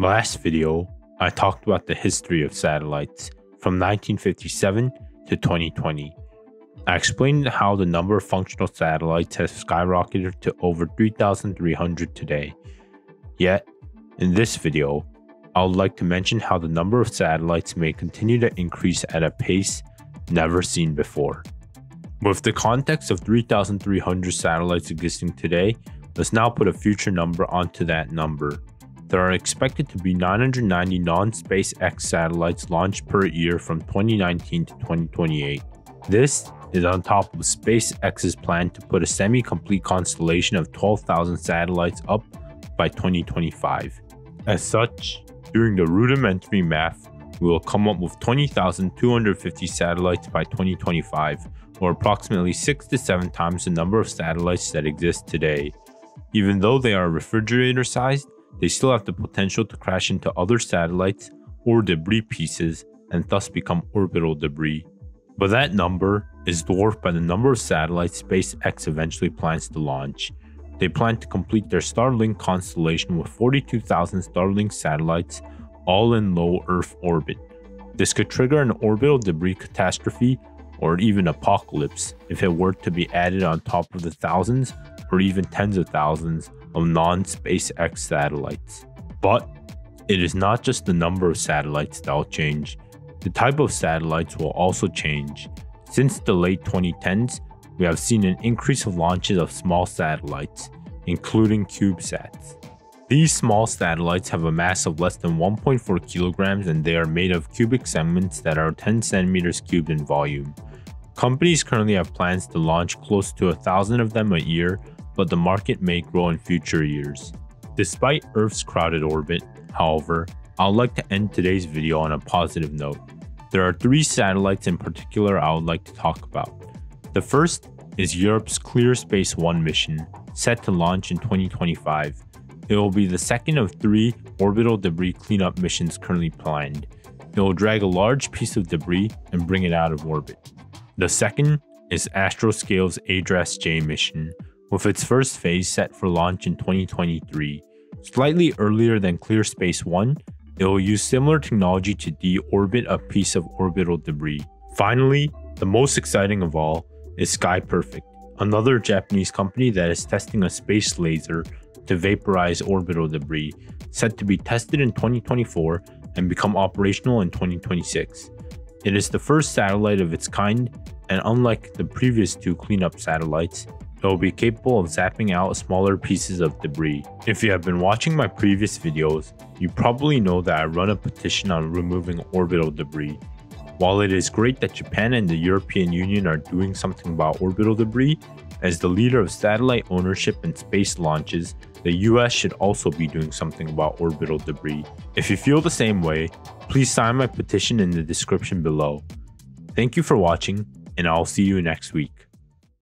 Last video, I talked about the history of satellites from 1957 to 2020. I explained how the number of functional satellites has skyrocketed to over 3,300 today. Yet, in this video, I would like to mention how the number of satellites may continue to increase at a pace never seen before. With the context of 3,300 satellites existing today, let's now put a future number onto that number. There are expected to be 990 non-SpaceX satellites launched per year from 2019 to 2028. This is on top of SpaceX's plan to put a semi-complete constellation of 12,000 satellites up by 2025. As such, during the rudimentary math, we will come up with 20,250 satellites by 2025, or approximately 6 to 7 times the number of satellites that exist today. Even though they are refrigerator sized, they still have the potential to crash into other satellites or debris pieces and thus become orbital debris. But that number is dwarfed by the number of satellites SpaceX eventually plans to launch. They plan to complete their Starlink constellation with 42,000 Starlink satellites, all in low Earth orbit. This could trigger an orbital debris catastrophe or even apocalypse if it were to be added on top of the thousands or even tens of thousands of non SpaceX satellites. But it is not just the number of satellites that will change, the type of satellites will also change. Since the late 2010s, we have seen an increase of launches of small satellites, including CubeSats. These small satellites have a mass of less than 1.4 kilograms and they are made of cubic segments that are 10 centimeters cubed in volume. Companies currently have plans to launch close to a thousand of them a year, but the market may grow in future years. Despite Earth's crowded orbit, however, I'd like to end today's video on a positive note. There are three satellites in particular I would like to talk about. The first is Europe's ClearSpace 1 mission, set to launch in 2025. It will be the second of three orbital debris cleanup missions currently planned. It will drag a large piece of debris and bring it out of orbit. The second is Astroscale's ADRAS-J mission, with its first phase set for launch in 2023. Slightly earlier than ClearSpace 1, it will use similar technology to deorbit a piece of orbital debris. Finally, the most exciting of all is Sky Perfect, another Japanese company that is testing a space laser to vaporize orbital debris, set to be tested in 2024 and become operational in 2026. It is the first satellite of its kind, and unlike the previous two cleanup satellites, it will be capable of zapping out smaller pieces of debris. If you have been watching my previous videos, you probably know that I run a petition on removing orbital debris. While it is great that Japan and the European Union are doing something about orbital debris, as the leader of satellite ownership and space launches, the US should also be doing something about orbital debris. If you feel the same way, please sign my petition in the description below. Thank you for watching, and I'll see you next week.